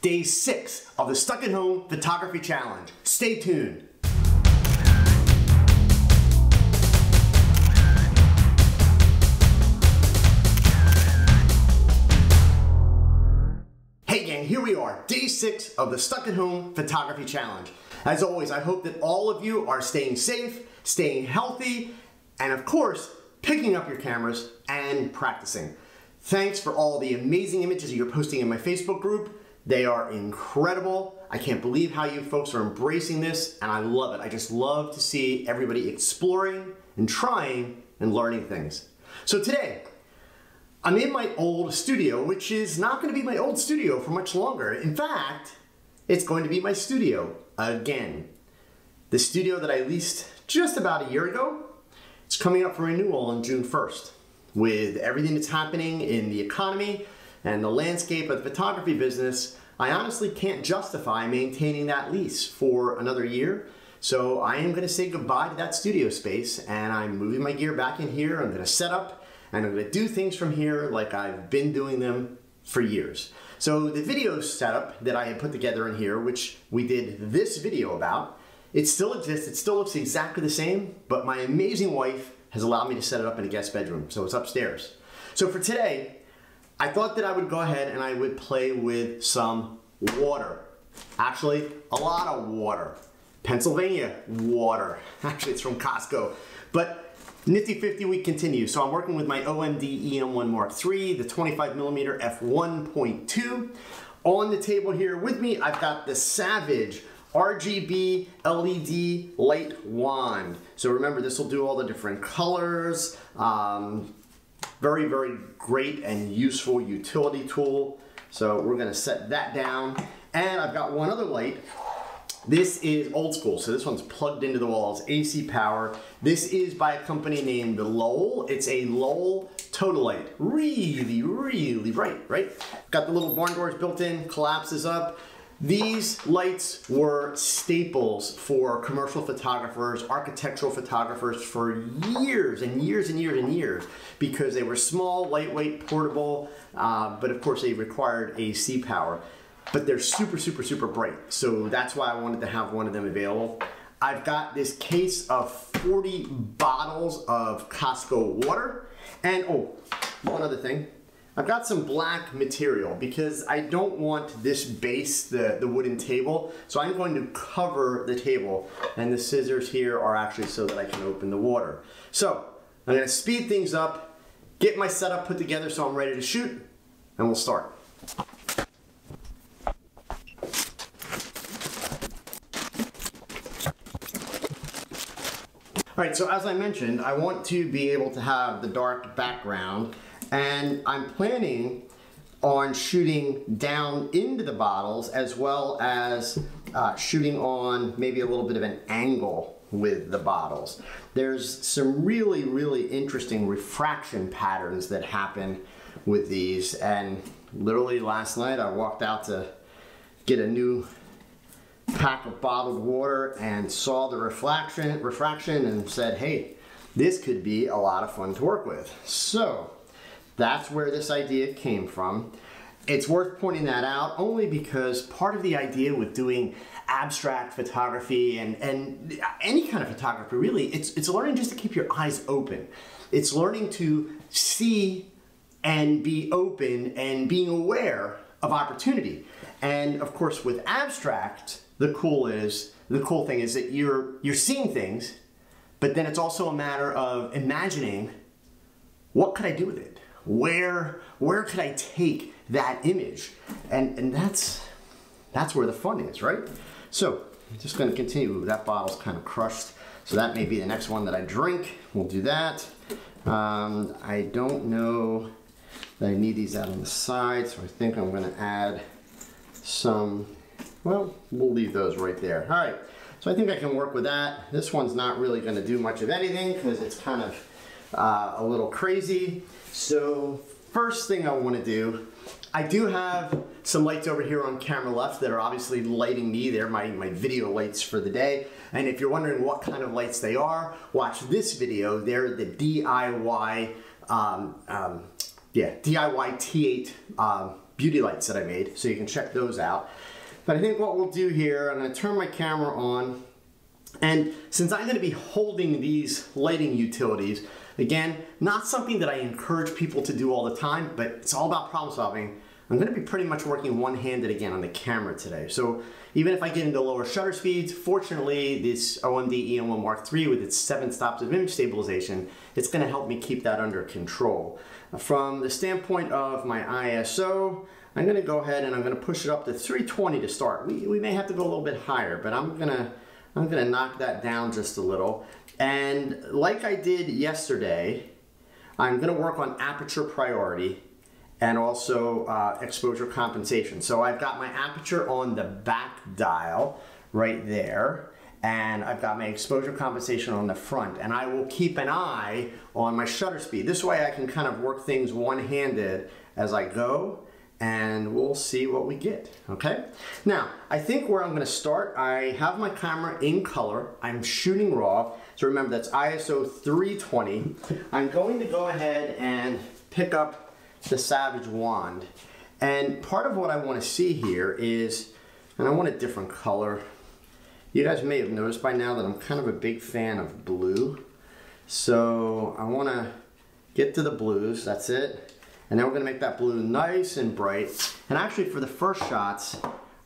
day six of the Stuck at Home Photography Challenge. Stay tuned. Hey gang, here we are, day six of the Stuck at Home Photography Challenge. As always, I hope that all of you are staying safe, staying healthy, and of course, picking up your cameras and practicing. Thanks for all the amazing images you're posting in my Facebook group. They are incredible. I can't believe how you folks are embracing this, and I love it. I just love to see everybody exploring and trying and learning things. So today, I'm in my old studio, which is not going to be my old studio for much longer. In fact, it's going to be my studio again. The studio that I leased just about a year ago, it's coming up for renewal on June 1st. With everything that's happening in the economy and the landscape of the photography business, I honestly can't justify maintaining that lease for another year. So I am going to say goodbye to that studio space and I'm moving my gear back in here. I'm going to set up and I'm going to do things from here like I've been doing them for years. So the video setup that I had put together in here, which we did this video about, it still exists, it still looks exactly the same, but my amazing wife has allowed me to set it up in a guest bedroom, so it's upstairs. So for today, I thought that I would go ahead and I would play with some water. Actually, a lot of water. Pennsylvania water. Actually, it's from Costco. But Nifty 50 we continue. So I'm working with my OMD EM1 Mark III, the 25 millimeter f1.2. On the table here with me, I've got the Savage RGB LED light wand. So remember, this will do all the different colors. Um, very, very great and useful utility tool. So we're gonna set that down. And I've got one other light this is old school, so this one's plugged into the walls, AC power. This is by a company named Lowell. It's a Lowell Tota-light. Really, really bright, right? Got the little barn doors built in, collapses up. These lights were staples for commercial photographers, architectural photographers for years and years and years and years because they were small, lightweight, portable, uh, but of course they required AC power but they're super, super, super bright. So that's why I wanted to have one of them available. I've got this case of 40 bottles of Costco water. And oh, one other thing. I've got some black material because I don't want this base, the, the wooden table. So I'm going to cover the table. And the scissors here are actually so that I can open the water. So I'm gonna speed things up, get my setup put together so I'm ready to shoot, and we'll start. All right, so as I mentioned, I want to be able to have the dark background and I'm planning on shooting down into the bottles as well as uh, shooting on maybe a little bit of an angle with the bottles. There's some really, really interesting refraction patterns that happen with these and literally last night I walked out to get a new pack of bottled water and saw the reflection, refraction and said, hey, this could be a lot of fun to work with. So that's where this idea came from. It's worth pointing that out only because part of the idea with doing abstract photography and, and any kind of photography really, it's, it's learning just to keep your eyes open. It's learning to see and be open and being aware of opportunity. And of course with abstract, the cool is the cool thing is that you're you're seeing things, but then it's also a matter of imagining what could I do with it? Where where could I take that image? And and that's that's where the fun is, right? So I'm just gonna continue. That bottle's kind of crushed. So that may be the next one that I drink. We'll do that. Um, I don't know that I need these out on the side, so I think I'm gonna add some well, we'll leave those right there. All right, so I think I can work with that. This one's not really gonna do much of anything because it's kind of uh, a little crazy. So first thing I wanna do, I do have some lights over here on camera left that are obviously lighting me. They're my, my video lights for the day. And if you're wondering what kind of lights they are, watch this video. They're the DIY, um, um, yeah, DIY T8 um, beauty lights that I made, so you can check those out. But I think what we'll do here, I'm gonna turn my camera on, and since I'm gonna be holding these lighting utilities, again, not something that I encourage people to do all the time, but it's all about problem solving. I'm gonna be pretty much working one-handed again on the camera today. So even if I get into lower shutter speeds, fortunately this OMD EM1 Mark III with its seven stops of image stabilization, it's gonna help me keep that under control. From the standpoint of my ISO, I'm gonna go ahead and I'm gonna push it up to 320 to start. We, we may have to go a little bit higher, but I'm gonna, I'm gonna knock that down just a little. And like I did yesterday, I'm gonna work on aperture priority and also uh, exposure compensation. So I've got my aperture on the back dial right there and I've got my exposure compensation on the front and I will keep an eye on my shutter speed. This way I can kind of work things one-handed as I go and we'll see what we get, okay? Now, I think where I'm gonna start, I have my camera in color, I'm shooting raw, so remember that's ISO 320. I'm going to go ahead and pick up the Savage wand. And part of what I want to see here is, and I want a different color. You guys may have noticed by now that I'm kind of a big fan of blue. So I want to get to the blues, that's it. And then we're to make that blue nice and bright. And actually for the first shots,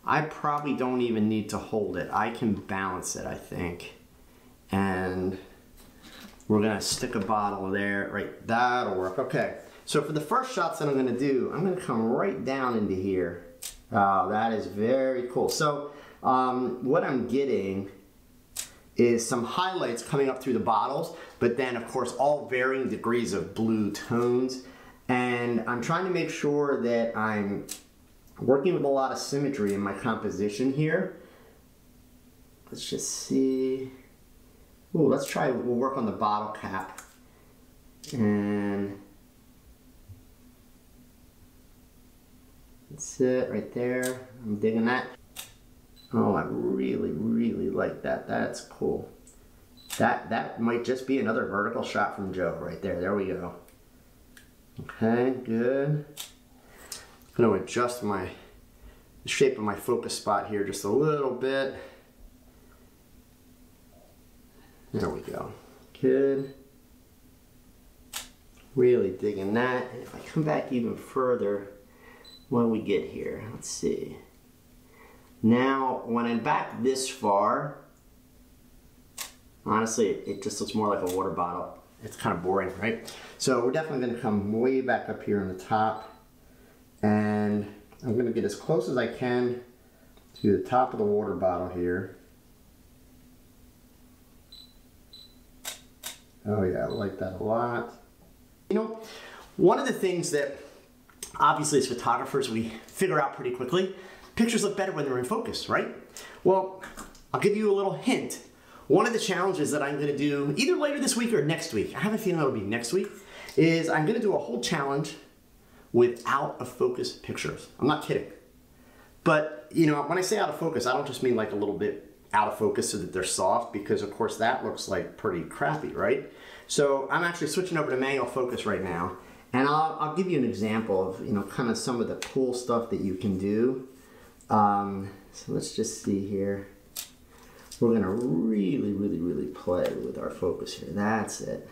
I probably don't even need to hold it. I can balance it, I think. And we're to stick a bottle there, right, that'll work. Okay. So for the first shots that I'm gonna do, I'm gonna come right down into here. Oh, that is very cool. So um, what I'm getting is some highlights coming up through the bottles, but then of course all varying degrees of blue tones. And I'm trying to make sure that I'm working with a lot of symmetry in my composition here. Let's just see. Ooh, let's try, we'll work on the bottle cap. And That's it right there. I'm digging that. Oh, I really, really like that. That's cool. That that might just be another vertical shot from Joe right there. There we go. Okay, good. I'm gonna adjust my the shape of my focus spot here just a little bit. There we go. Good. Really digging that. And if I come back even further, what do we get here? Let's see. Now, when I'm back this far, honestly, it just looks more like a water bottle. It's kind of boring, right? So we're definitely gonna come way back up here on the top and I'm gonna get as close as I can to the top of the water bottle here. Oh yeah, I like that a lot. You know, one of the things that obviously as photographers we figure out pretty quickly, pictures look better when they're in focus, right? Well, I'll give you a little hint. One of the challenges that I'm gonna do either later this week or next week, I have a feeling it'll be next week, is I'm gonna do a whole challenge without a focus pictures. I'm not kidding. But, you know, when I say out of focus, I don't just mean like a little bit out of focus so that they're soft because of course that looks like pretty crappy, right? So I'm actually switching over to manual focus right now and I'll, I'll give you an example of, you know, kind of some of the cool stuff that you can do. Um, so let's just see here. We're to really, really, really play with our focus here. That's it.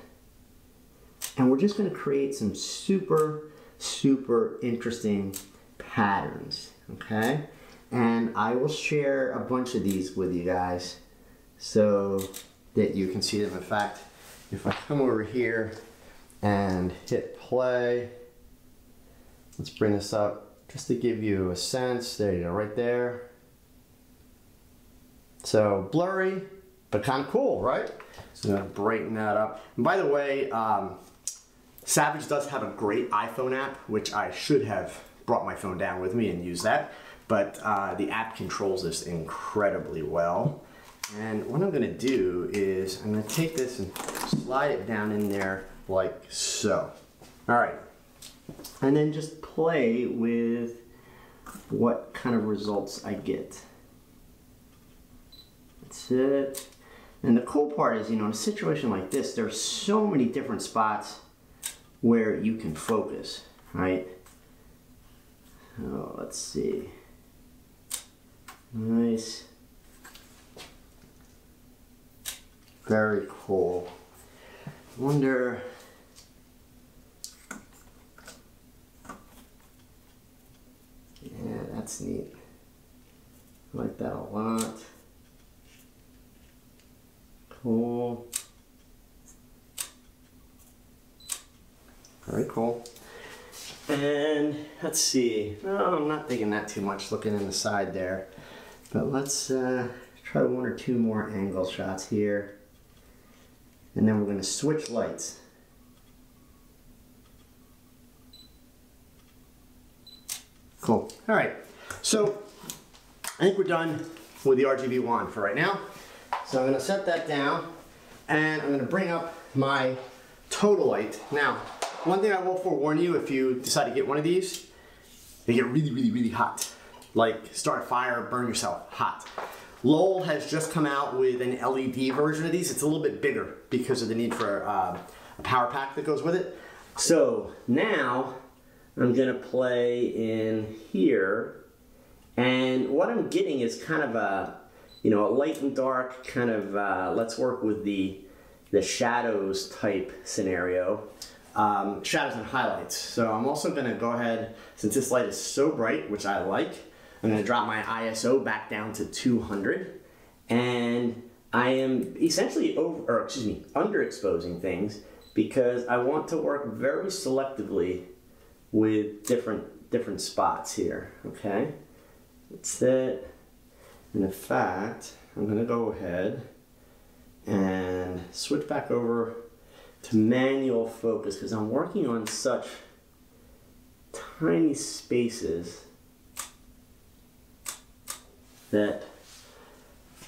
And we're just to create some super, super interesting patterns, okay? And I will share a bunch of these with you guys so that you can see them. In fact, if I come over here and hit play. Let's bring this up just to give you a sense. There you go, right there. So blurry, but kind of cool, right? So I'm gonna brighten that up. And by the way, um, Savage does have a great iPhone app, which I should have brought my phone down with me and used that. But uh, the app controls this incredibly well. And what I'm gonna do is I'm gonna take this and slide it down in there like so. All right. And then just play with what kind of results I get. That's it. And the cool part is, you know, in a situation like this, there's so many different spots where you can focus, right? Oh, let's see. Nice. Very cool. Wonder. Yeah, that's neat. I like that a lot. Cool. Very cool. And let's see. No, I'm not thinking that too much looking in the side there. But let's uh, try one or two more angle shots here. And then we're going to switch lights. Cool. All right. So I think we're done with the RGB wand for right now. So I'm to set that down and I'm to bring up my Tota-light. Now, one thing I will forewarn you if you decide to get one of these, they get really, really, really hot. Like start a fire, burn yourself hot. Lowell has just come out with an LED version of these. It's a little bit bigger because of the need for uh, a power pack that goes with it. So now I'm gonna play in here and what I'm getting is kind of a, you know, a light and dark kind of, uh, let's work with the, the shadows type scenario. Um, shadows and highlights. So I'm also gonna go ahead, since this light is so bright, which I like, I'm gonna drop my ISO back down to 200 and I am essentially over, or excuse me, underexposing things because I want to work very selectively with different different spots here, okay? That's it. And in fact, I'm gonna go ahead and switch back over to manual focus because I'm working on such tiny spaces that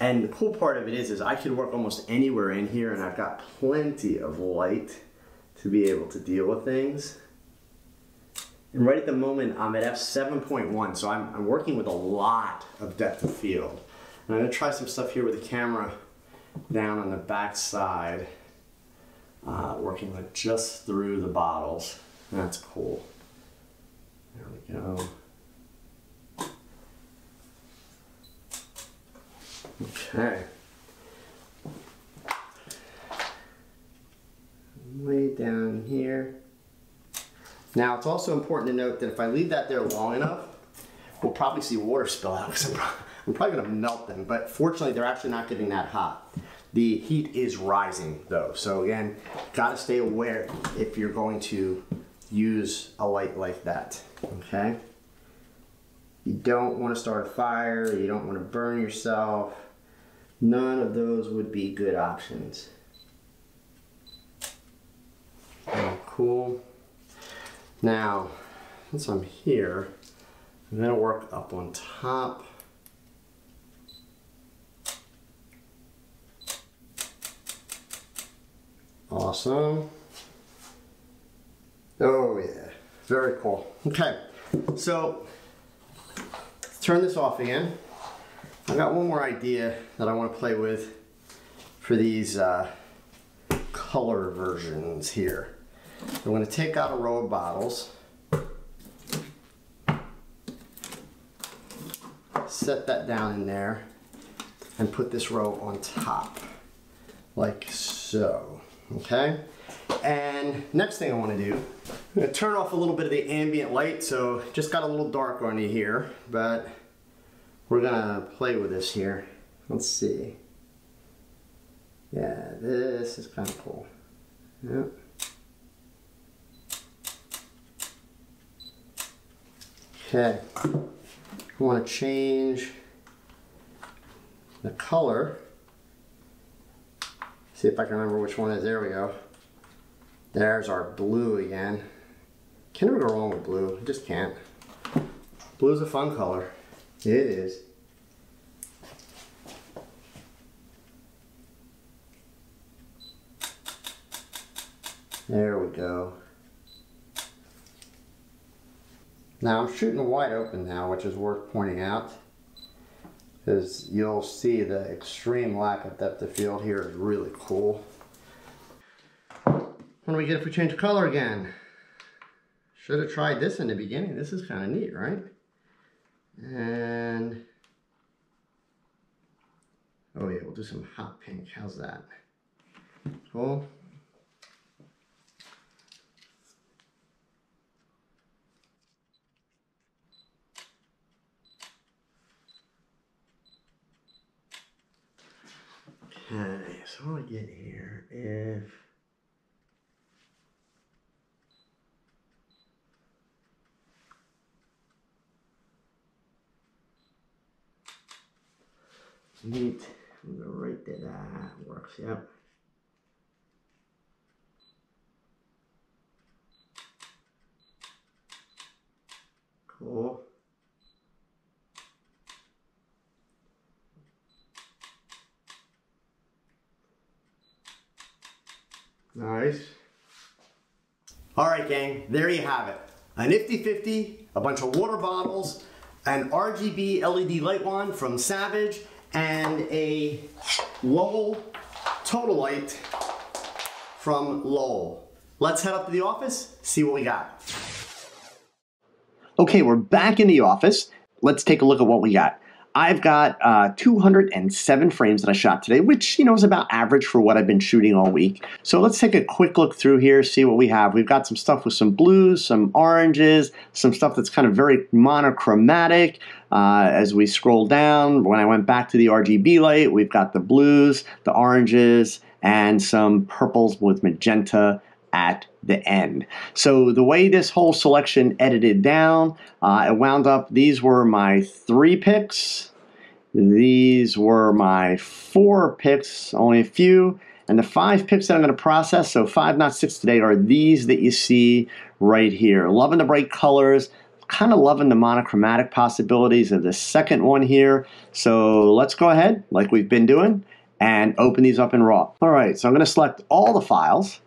and the cool part of it is is I could work almost anywhere in here and I've got plenty of light to be able to deal with things. And right at the moment I'm at f7.1 so I'm, I'm working with a lot of depth of field. And I'm to try some stuff here with the camera down on the back side uh, working with just through the bottles. That's cool. There we go. Okay. Way down here. Now it's also important to note that if I leave that there long enough, we'll probably see water spill out because I'm, probably going to melt them. But fortunately, they're actually not getting that hot. The heat is rising though. So again, gotta stay aware if you're going to use a light like that, okay? You don't wanna start a fire, you don't wanna burn yourself. None of those would be good options. Oh, cool. Now, since I'm here, I'm gonna work up on top. Awesome. Oh yeah, very cool. Okay, so turn this off again. I've got one more idea that I want to play with for these uh, color versions here. I'm going to take out a row of bottles, set that down in there, and put this row on top, like so okay? And next thing I wanna do, I'm gonna turn off a little bit of the ambient light, so just got a little dark on you here, but we're gonna play with this here. Let's see. Yeah, this is kind of cool. Yep. Okay, I want to change the color See if I can remember which one is. There we go. There's our blue again. Can never go wrong with blue. I just can't. Blue's a fun color. It is. There we go. Now I'm shooting wide open now, which is worth pointing out because you'll see the extreme lack of depth of field here is really cool. What do we get if we change color again? Should have tried this in the beginning. This is kind of neat, right? And, oh yeah, we'll do some hot pink. How's that? Cool. Okay, so what do I get here? If neat, I'm that that works, yep. Cool. Nice. All right, gang, there you have it. A nifty 50, a bunch of water bottles, an RGB LED light wand from Savage, and a Lowell Tota-light from Lowell. Let's head up to the office, see what we got. Okay, we're back in the office. Let's take a look at what we got. I've got uh, 207 frames that I shot today, which you know is about average for what I've been shooting all week. So let's take a quick look through here, see what we have. We've got some stuff with some blues, some oranges, some stuff that's kind of very monochromatic. Uh, as we scroll down, when I went back to the RGB light, we've got the blues, the oranges, and some purples with magenta at the end. So the way this whole selection edited down, uh, it wound up, these were my three picks. These were my four picks, only a few. And the five picks that I'm going to process, so five, not six today, are these that you see right here. Loving the bright colors, kind of loving the monochromatic possibilities of the second one here. So let's go ahead, like we've been doing, and open these up in RAW. All right, so I'm going to select all the files.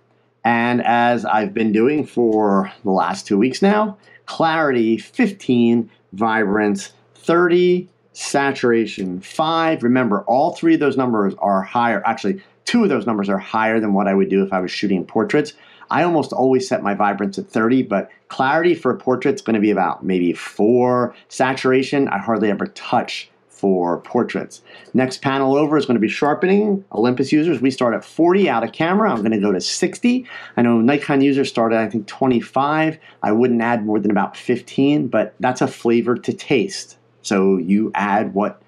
And as I've been doing for the last two weeks now, clarity 15, vibrance 30, saturation 5. Remember, all three of those numbers are higher. Actually, two of those numbers are higher than what I would do if I was shooting portraits. I almost always set my vibrance at 30, but clarity for a portrait is going to be about maybe 4. Saturation, I hardly ever touch for portraits. Next panel over is going to be sharpening. Olympus users, we start at 40 out of camera. I'm going to go to 60. I know Nikon users start at, I think, 25. I wouldn't add more than about 15, but that's a flavor to taste. So you add what,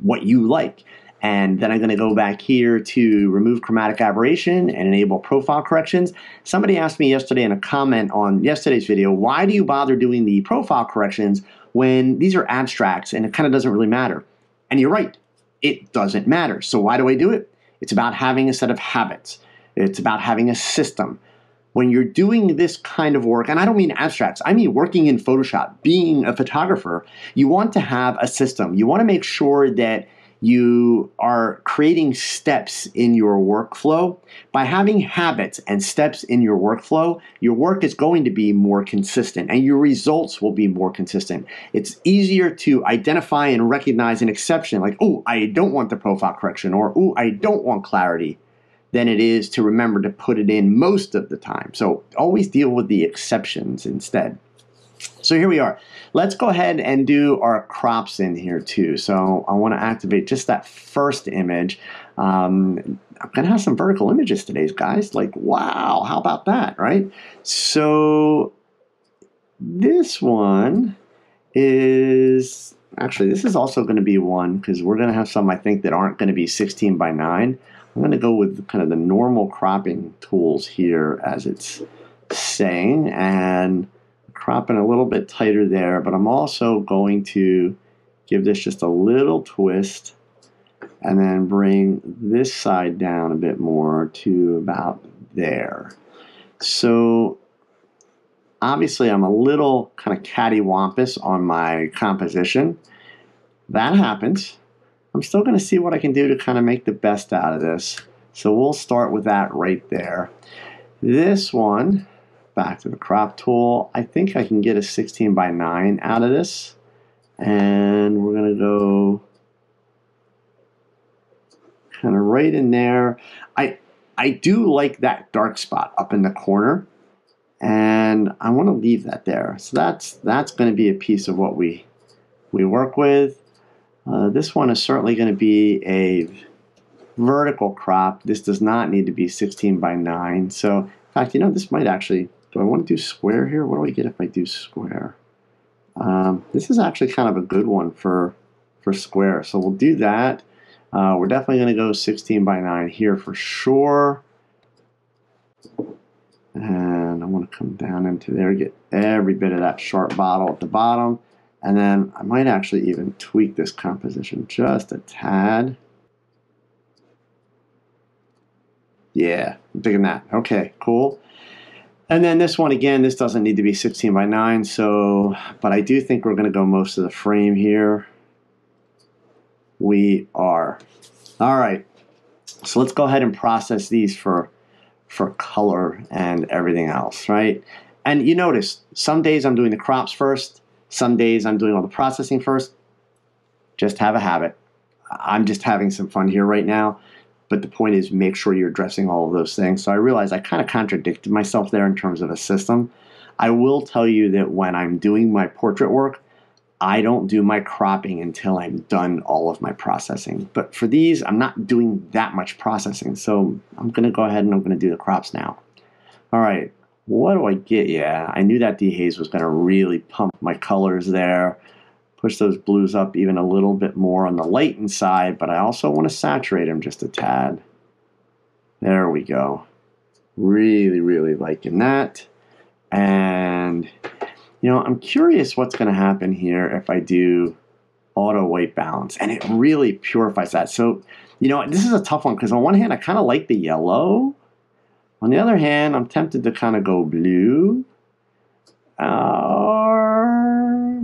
what you like. And then I'm going to go back here to remove chromatic aberration and enable profile corrections. Somebody asked me yesterday in a comment on yesterday's video, why do you bother doing the profile corrections when these are abstracts and it kind of doesn't really matter. And you're right, it doesn't matter. So why do I do it? It's about having a set of habits. It's about having a system. When you're doing this kind of work, and I don't mean abstracts, I mean working in Photoshop, being a photographer, you want to have a system. You want to make sure that you are creating steps in your workflow. By having habits and steps in your workflow, your work is going to be more consistent and your results will be more consistent. It's easier to identify and recognize an exception, like, oh, I don't want the profile correction, or oh, I don't want clarity, than it is to remember to put it in most of the time. So always deal with the exceptions instead. So here we are. Let's go ahead and do our crops in here too. So I want to activate just that first image. Um, I'm going to have some vertical images today, guys. Like, wow, how about that, right? So this one is, actually, this is also going to be one because we're going to have some, I think, that aren't going to be 16 by 9. I'm going to go with kind of the normal cropping tools here as it's saying. And cropping a little bit tighter there, but I'm also going to give this just a little twist and then bring this side down a bit more to about there. So obviously I'm a little kind of cattywampus on my composition. That happens. I'm still going to see what I can do to kind of make the best out of this. So we'll start with that right there. This one, back to the crop tool. I think I can get a 16 by 9 out of this. And we're going to go kind of right in there. I, I do like that dark spot up in the corner. And I want to leave that there. So that's, that's going to be a piece of what we we work with. Uh, this one is certainly going to be a vertical crop. This does not need to be 16 by 9. So, in fact, you know, this might actually, do I want to do square here? What do I get if I do square? Um, this is actually kind of a good one for, for square. So we'll do that. Uh, we're definitely going to go 16 by 9 here for sure. And I want to come down into there, get every bit of that sharp bottle at the bottom. And then I might actually even tweak this composition just a tad. Yeah, I'm digging that. Okay, cool. And then this one, again, this doesn't need to be 16 by 9, so, but I do think we're going to go most of the frame here. We are. All right, so let's go ahead and process these for, for color and everything else, right? And you notice, some days I'm doing the crops first, some days I'm doing all the processing first. Just have a habit. I'm just having some fun here right now. But the point is, make sure you're addressing all of those things. So I realized I kind of contradicted myself there in terms of a system. I will tell you that when I'm doing my portrait work, I don't do my cropping until I'm done all of my processing. But for these, I'm not doing that much processing. So I'm going to go ahead and I'm going to do the crops now. All right, what do I get? Yeah, I knew that dehaze was going to really pump my colors there push those blues up even a little bit more on the lighten side, but I also want to saturate them just a tad. There we go. Really, really liking that. And, you know, I'm curious what's going to happen here if I do auto white balance. And it really purifies that. So, you know, this is a tough one because on one hand, I kind of like the yellow. On the other hand, I'm tempted to kind of go blue. Uh,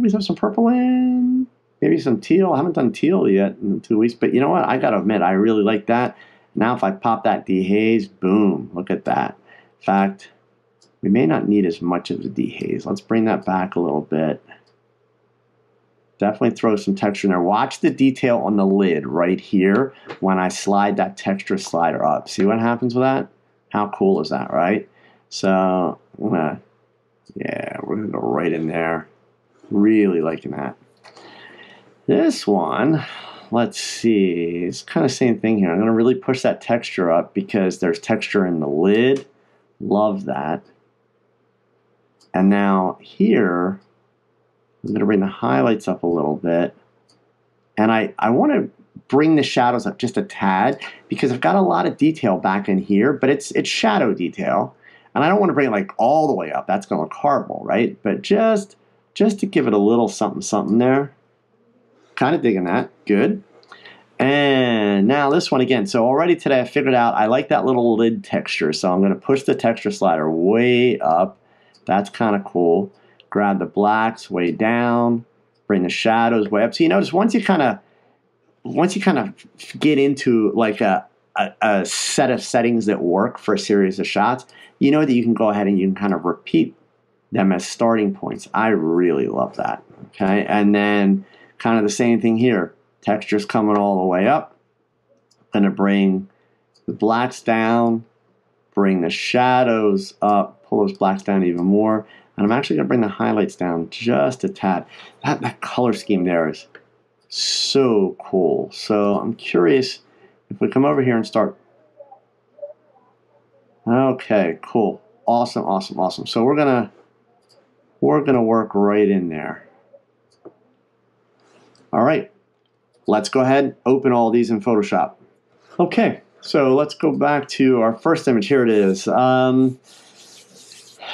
we have some purple in, maybe some teal. I haven't done teal yet in two weeks, but you know what? I got to admit, I really like that. Now, if I pop that dehaze, boom, look at that. In fact, we may not need as much of the dehaze. Let's bring that back a little bit. Definitely throw some texture in there. Watch the detail on the lid right here when I slide that texture slider up. See what happens with that? How cool is that, right? So gonna yeah, we're to go right in there. Really liking that. This one, let's see, it's kind of same thing here. I'm going to really push that texture up because there's texture in the lid. Love that. And now here, I'm going to bring the highlights up a little bit. And I, I want to bring the shadows up just a tad because I've got a lot of detail back in here, but it's, it's shadow detail. And I don't want to bring it like all the way up. That's going to look horrible, right? But just, just to give it a little something, something there. Kind of digging that. Good. And now this one again. So already today I figured out I like that little lid texture. So I'm going to push the texture slider way up. That's kind of cool. Grab the blacks way down. Bring the shadows way up. So you notice once you kind of once you kind of get into like a, a, a, set of settings that work for a series of shots, you know that you can go ahead and you can kind of repeat them as starting points. I really love that. Okay, and then kind of the same thing here. Textures coming all the way up. Gonna bring the blacks down, bring the shadows up, pull those blacks down even more. And I'm actually gonna bring the highlights down just a tad. That, that color scheme there is so cool. So I'm curious if we come over here and start Okay, cool. Awesome, awesome, awesome. So we're gonna we're gonna work right in there. All right, let's go ahead open all these in Photoshop. Okay, so let's go back to our first image. Here it is. Um,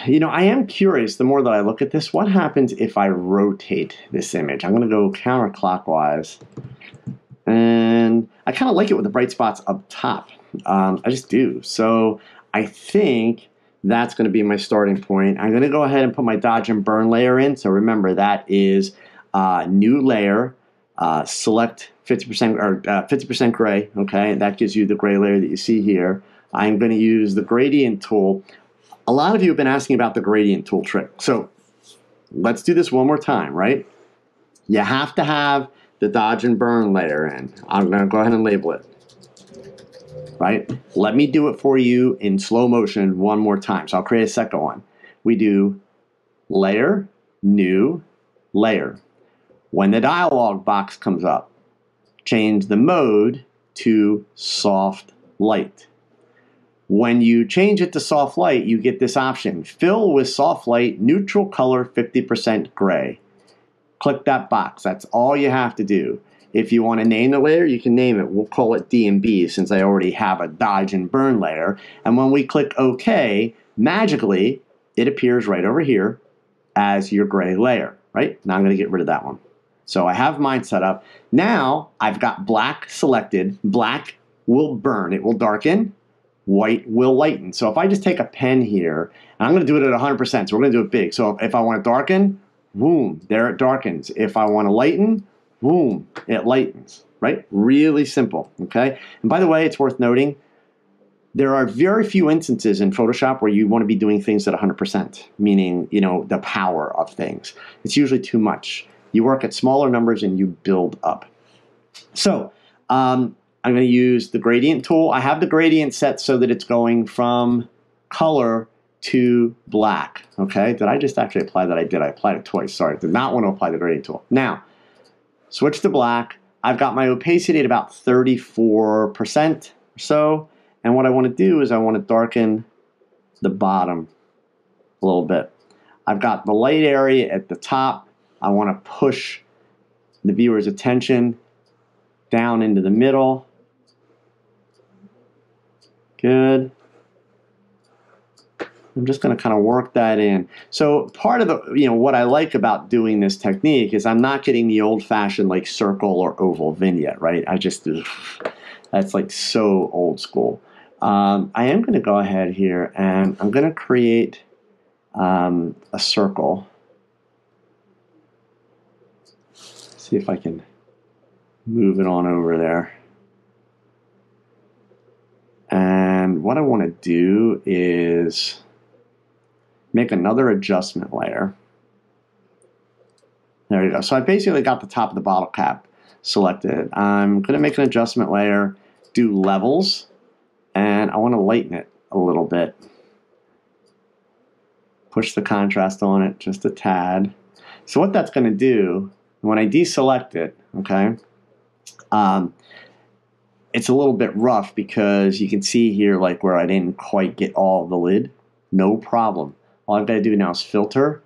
you know, I am curious, the more that I look at this, what happens if I rotate this image? I'm going to go counterclockwise. And I kind of like it with the bright spots up top. Um, I just do. So I think that's going to be my starting point. I'm going to go ahead and put my dodge and burn layer in. So remember that is uh, new layer, uh, select 50% or uh, 50% gray. Okay, that gives you the gray layer that you see here. I'm going to use the gradient tool. A lot of you have been asking about the gradient tool trick. So let's do this one more time, right? You have to have the dodge and burn layer in. I'm going to go ahead and label it right? Let me do it for you in slow motion one more time. So I'll create a second one. We do layer, new, layer. When the dialog box comes up, change the mode to soft light. When you change it to soft light, you get this option, fill with soft light, neutral color 50% gray. Click that box, that's all you have to do. If you want to name the layer, you can name it. We'll call it D&B since I already have a dodge and burn layer. And when we click OK, magically, it appears right over here as your gray layer, right? Now I'm going to get rid of that one. So I have mine set up. Now I've got black selected. Black will burn, it will darken white will lighten. So if I just take a pen here, and I'm going to do it at 100%, so we're going to do it big. So if I want to darken, boom, there it darkens. If I want to lighten, boom, it lightens, right? Really simple, okay? And by the way, it's worth noting, there are very few instances in Photoshop where you want to be doing things at 100%, meaning, you know, the power of things. It's usually too much. You work at smaller numbers and you build up. So, um, I'm going to use the gradient tool. I have the gradient set so that it's going from color to black. Okay, did I just actually apply that? I did. I applied it twice. Sorry, I did not want to apply the gradient tool. Now, switch to black. I've got my opacity at about 34% or so. And what I want to do is I want to darken the bottom a little bit. I've got the light area at the top. I want to push the viewer's attention down into the middle. Good. I'm just going to kind of work that in. So part of the, you know, what I like about doing this technique is I'm not getting the old-fashioned like circle or oval vignette, right? I just, that's like so old school. Um, I am going to go ahead here and I'm going to create um, a circle. See if I can move it on over there. And what I want to do is make another adjustment layer. There you go. So I basically got the top of the bottle cap selected. I'm going to make an adjustment layer, do levels, and I want to lighten it a little bit. Push the contrast on it just a tad. So what that's going to do, when I deselect it, okay, um, it's a little bit rough because you can see here like where I didn't quite get all the lid. No problem. All I've got to do now is filter.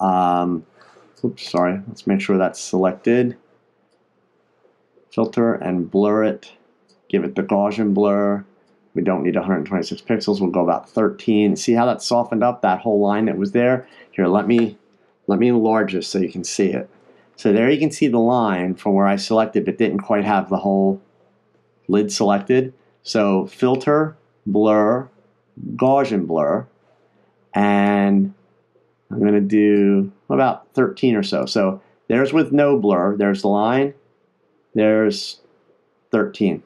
Um, oops, sorry. Let's make sure that's selected. Filter and blur it. Give it the Gaussian blur. We don't need 126 pixels. We'll go about 13. See how that softened up that whole line that was there? Here, let me let me enlarge this so you can see it. So there you can see the line from where I selected but didn't quite have the whole lid selected. So filter, blur, Gaussian blur, and I'm going to do about 13 or so. So there's with no blur, there's the line, there's 13.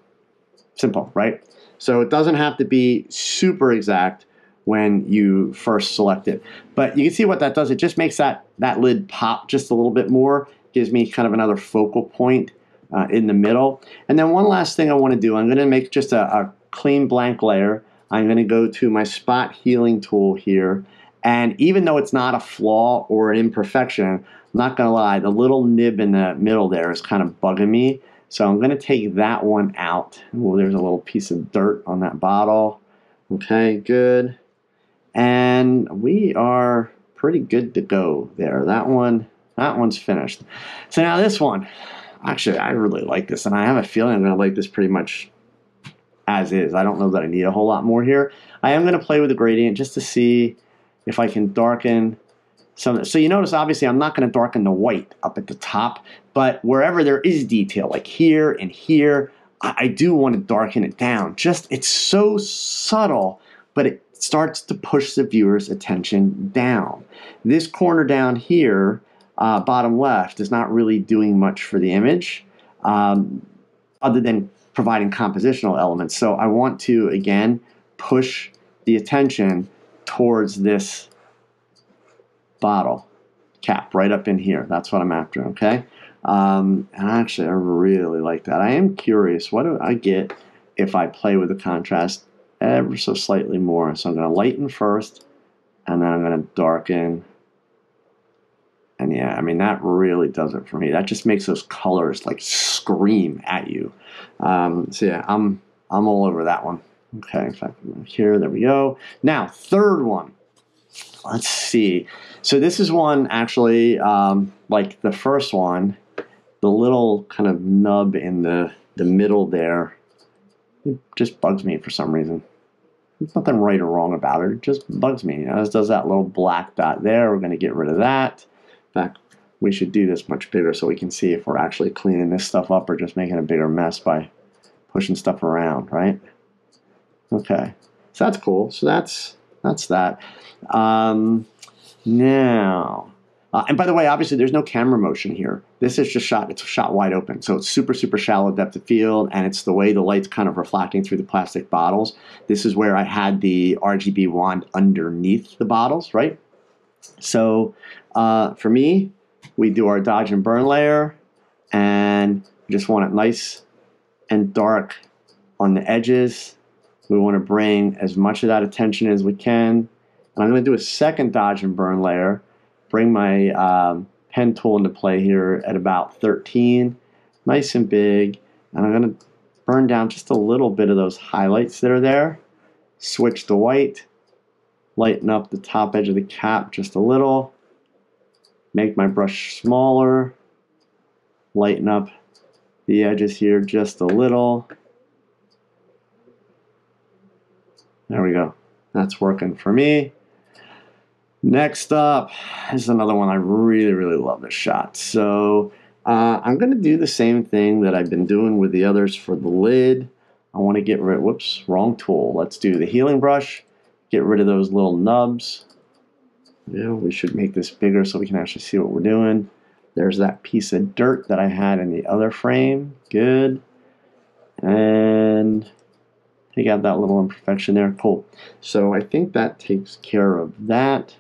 Simple, right? So it doesn't have to be super exact when you first select it. But you can see what that does. It just makes that, that lid pop just a little bit more, gives me kind of another focal point uh, in the middle. And then one last thing I want to do, I'm going to make just a, a clean blank layer. I'm going to go to my spot healing tool here. And even though it's not a flaw or an imperfection, I'm not going to lie, the little nib in the middle there is kind of bugging me. So I'm going to take that one out. Well, there's a little piece of dirt on that bottle. Okay, good. And we are pretty good to go there. That one, that one's finished. So now this one, actually, I really like this, and I have a feeling I'm going to like this pretty much as is. I don't know that I need a whole lot more here. I am going to play with the gradient just to see if I can darken some. So you notice, obviously, I'm not going to darken the white up at the top, but wherever there is detail, like here and here, I, I do want to darken it down. Just, it's so subtle, but it starts to push the viewer's attention down. This corner down here, uh, bottom left is not really doing much for the image um, other than providing compositional elements. So I want to, again, push the attention towards this bottle cap right up in here. That's what I'm after, okay? Um, and actually, I really like that. I am curious, what do I get if I play with the contrast ever so slightly more? So I'm going to lighten first, and then I'm going to darken and yeah, I mean, that really does it for me. That just makes those colors like scream at you. Um, so yeah, I'm, I'm all over that one. Okay, fact, here, there we go. Now, third one. Let's see. So this is one actually, um, like the first one, the little kind of nub in the, the middle there, it just bugs me for some reason. There's nothing right or wrong about it. It just bugs me. As does that little black dot there. We're going to get rid of that. Fact, we should do this much bigger so we can see if we're actually cleaning this stuff up or just making a bigger mess by pushing stuff around, right? Okay, so that's cool. So that's that's that. Um, now, uh, and by the way, obviously there's no camera motion here. This is just shot, it's shot wide open. So it's super, super shallow depth of field and it's the way the light's kind of reflecting through the plastic bottles. This is where I had the RGB wand underneath the bottles, right? So uh, for me, we do our dodge and burn layer and we just want it nice and dark on the edges. We want to bring as much of that attention as we can. And I'm going to do a second dodge and burn layer bring my um, pen tool into play here at about 13, nice and big, and I'm going to burn down just a little bit of those highlights that are there. Switch to white, lighten up the top edge of the cap just a little, make my brush smaller, lighten up the edges here just a little. There we go. That's working for me. Next up is another one I really, really love this shot. So uh, I'm going to do the same thing that I've been doing with the others for the lid. I want to get rid, whoops, wrong tool. Let's do the healing brush, get rid of those little nubs. Yeah, we should make this bigger so we can actually see what we're doing. There's that piece of dirt that I had in the other frame. Good. And take out that little imperfection there. Cool. So I think that takes care of that.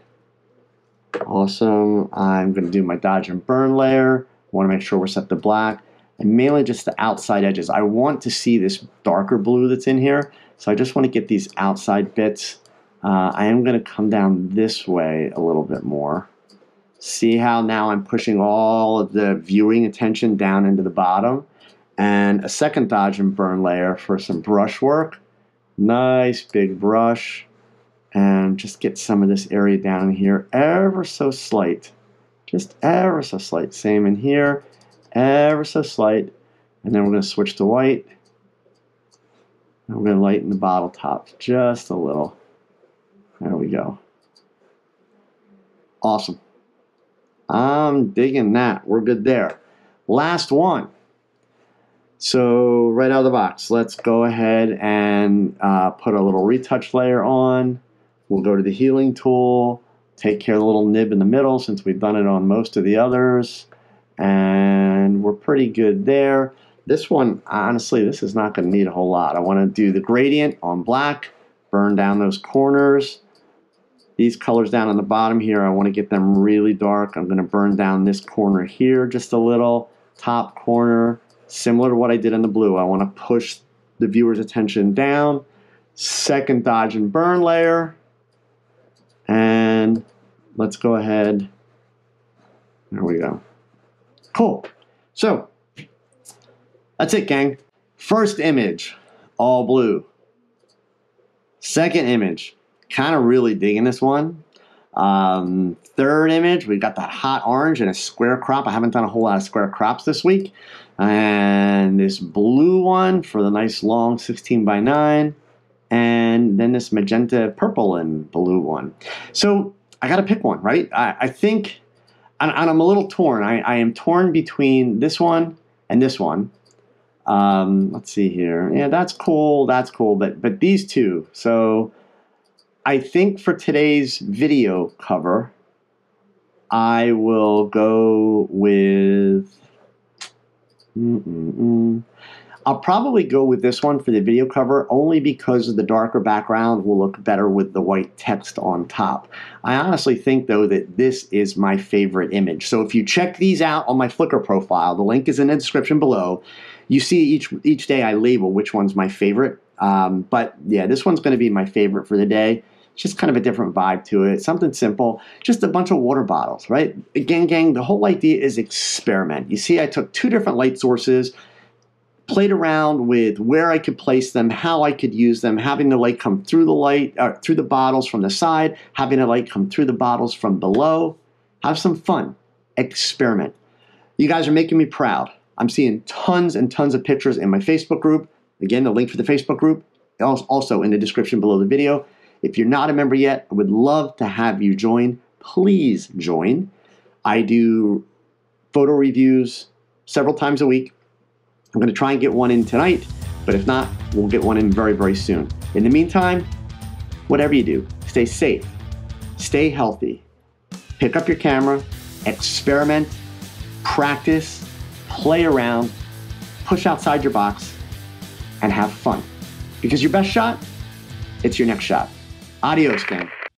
Awesome. I'm going to do my dodge and burn layer. Want to make sure we're set to black. And mainly just the outside edges. I want to see this darker blue that's in here. So I just want to get these outside bits. Uh, I am going to come down this way a little bit more. See how now I'm pushing all of the viewing attention down into the bottom. And a second dodge and burn layer for some brush work. Nice big brush. And just get some of this area down here ever so slight. Just ever so slight. Same in here. Ever so slight. And then we're going to switch to white. And we're going to lighten the bottle top just a little go awesome I'm digging that we're good there last one so right out of the box let's go ahead and uh, put a little retouch layer on We'll go to the healing tool, take care of the little nib in the middle since we've done it on most of the others. And we're pretty good there. This one, honestly, this is not going to need a whole lot. I want to do the gradient on black, burn down those corners. These colors down on the bottom here, I want to get them really dark. I'm going to burn down this corner here just a little, top corner, similar to what I did in the blue. I want to push the viewer's attention down. Second dodge and burn layer. And let's go ahead. There we go. Cool. So that's it, gang. First image, all blue. Second image, kind of really digging this one. Um, third image, we've got that hot orange and a square crop. I haven't done a whole lot of square crops this week. And this blue one for the nice long 16 by 9 and then this magenta, purple, and blue one. So I got to pick one, right? I, I think, and, and, I'm a little torn. I, I, am torn between this one and this one. Um, let's see here. Yeah, that's cool. That's cool. But but these two. So I think for today's video cover, I will go with. Mm -mm. I'll probably go with this one for the video cover only because of the darker background will look better with the white text on top. I honestly think though that this is my favorite image. So if you check these out on my Flickr profile, the link is in the description below. You see each each day I label which one's my favorite. Um, but yeah, this one's going to be my favorite for the day. Just kind of a different vibe to it. Something simple, just a bunch of water bottles, right? Again, gang, the whole idea is experiment. You see, I took two different light sources, played around with where I could place them, how I could use them, having the light come through the light, uh, through the bottles from the side, having the light come through the bottles from below. Have some fun, experiment. You guys are making me proud. I'm seeing tons and tons of pictures in my Facebook group. Again, the link for the Facebook group also in the description below the video. If you're not a member yet, I would love to have you join. Please join. I do photo reviews several times a week. I'm going to try and get one in tonight, but if not, we'll get one in very, very soon. In the meantime, whatever you do, stay safe, stay healthy, pick up your camera, experiment, practice, play around, push outside your box, and have fun. Because your best shot, it's your next shot. Adios, gang.